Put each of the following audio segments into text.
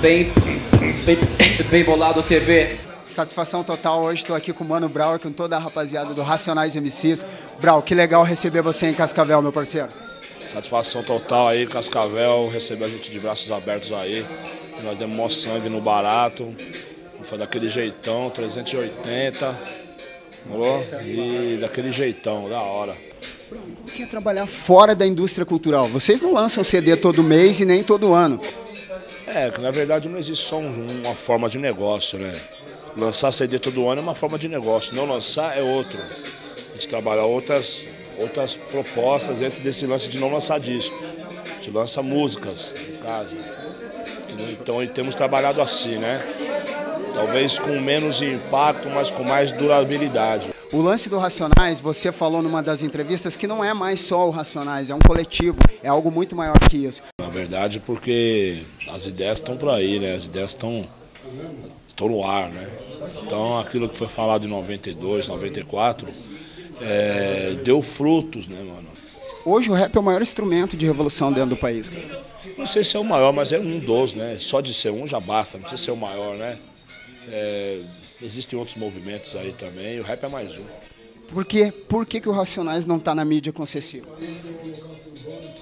Bem, bem, bem bolado TV. Satisfação total hoje, estou aqui com o Mano Brau e com toda a rapaziada do Racionais MCs. Brau, que legal receber você em Cascavel, meu parceiro. Satisfação total aí, Cascavel, receber a gente de braços abertos aí. Nós demos maior sangue no barato. Foi daquele jeitão, 380. Falou? E daquele jeitão, da hora. O que é trabalhar fora da indústria cultural? Vocês não lançam CD todo mês e nem todo ano. É, na verdade não existe só uma forma de negócio, né? Lançar CD todo ano é uma forma de negócio, não lançar é outro. A gente trabalha outras, outras propostas dentro desse lance de não lançar disco. A gente lança músicas, no caso. Então temos trabalhado assim, né? Talvez com menos impacto, mas com mais durabilidade. O lance do Racionais, você falou numa das entrevistas que não é mais só o Racionais, é um coletivo, é algo muito maior que isso. Verdade, porque as ideias estão por aí, né? As ideias estão, estão no ar, né? Então, aquilo que foi falado em 92, 94, é, deu frutos, né, mano? Hoje o rap é o maior instrumento de revolução dentro do país. Não sei se é o maior, mas é um dos, né? Só de ser um já basta, não precisa ser o maior, né? É, existem outros movimentos aí também, o rap é mais um. Por quê? Por que, que o Racionais não está na mídia concessiva?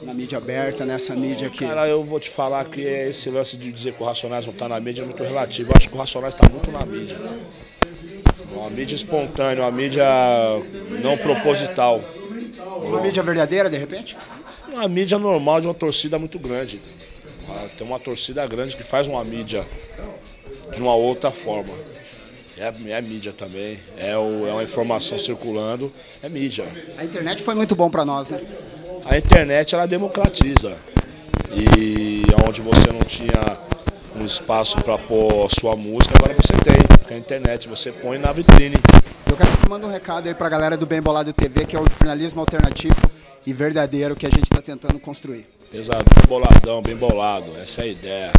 Na mídia aberta, nessa mídia aqui? Cara, eu vou te falar que esse lance de dizer que o Racionais não está na mídia é muito relativo. Eu acho que o Racionais está muito na mídia. Uma mídia espontânea, uma mídia não proposital. Uma mídia verdadeira, de repente? Uma mídia normal de uma torcida muito grande. Tem uma torcida grande que faz uma mídia de uma outra forma. É, é mídia também, é, o, é uma informação circulando, é mídia. A internet foi muito bom para nós, né? A internet ela democratiza. E onde você não tinha um espaço para pôr sua música, agora você tem, porque a internet você põe na vitrine. Eu quero que você mande um recado aí para a galera do Bem Bolado TV, que é o jornalismo alternativo e verdadeiro que a gente está tentando construir. Pesado, bem boladão, bem bolado, essa é a ideia.